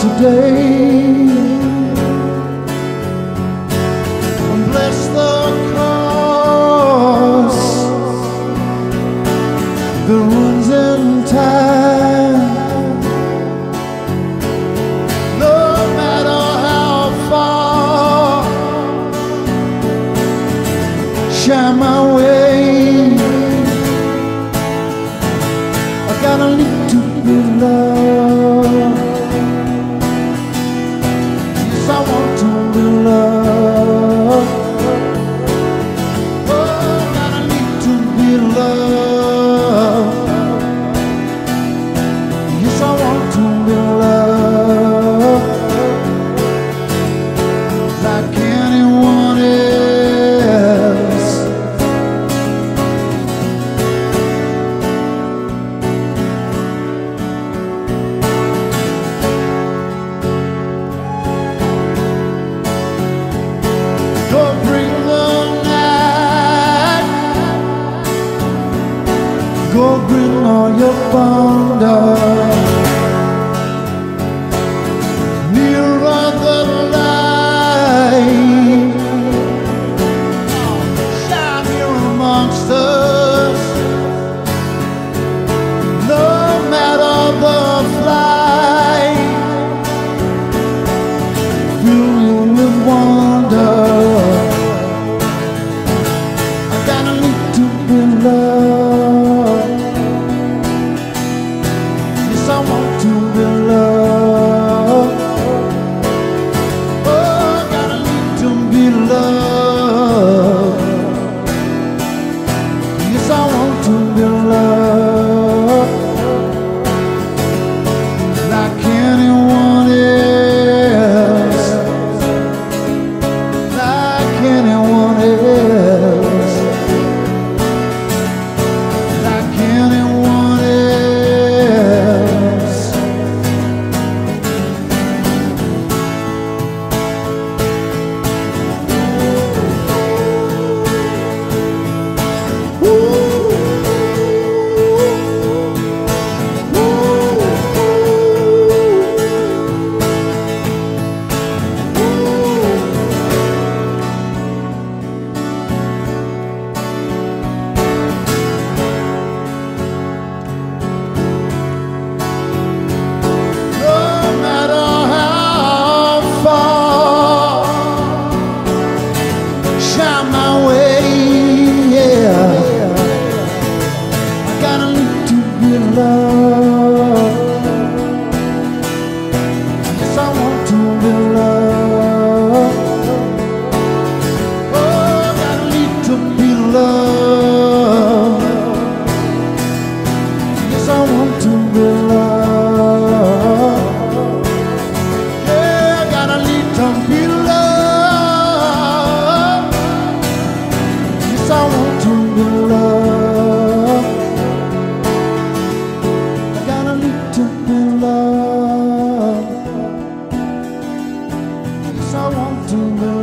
today. Bless the cross the runs in time. No matter how far, shine my way. Yes, Go bring all your wonder. To loved.